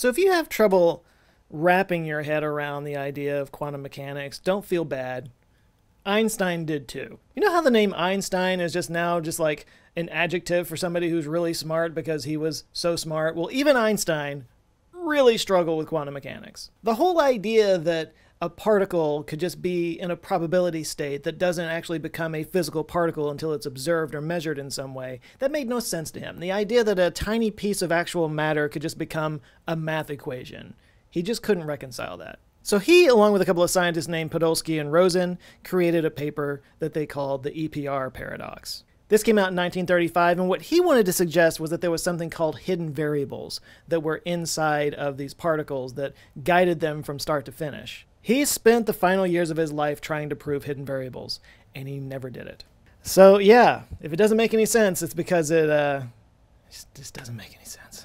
So if you have trouble wrapping your head around the idea of quantum mechanics, don't feel bad. Einstein did too. You know how the name Einstein is just now just like an adjective for somebody who's really smart because he was so smart? Well, even Einstein really struggled with quantum mechanics. The whole idea that a particle could just be in a probability state that doesn't actually become a physical particle until it's observed or measured in some way, that made no sense to him. The idea that a tiny piece of actual matter could just become a math equation, he just couldn't reconcile that. So he, along with a couple of scientists named Podolsky and Rosen, created a paper that they called the EPR paradox. This came out in 1935, and what he wanted to suggest was that there was something called hidden variables that were inside of these particles that guided them from start to finish. He spent the final years of his life trying to prove hidden variables, and he never did it. So, yeah, if it doesn't make any sense, it's because it uh, just doesn't make any sense.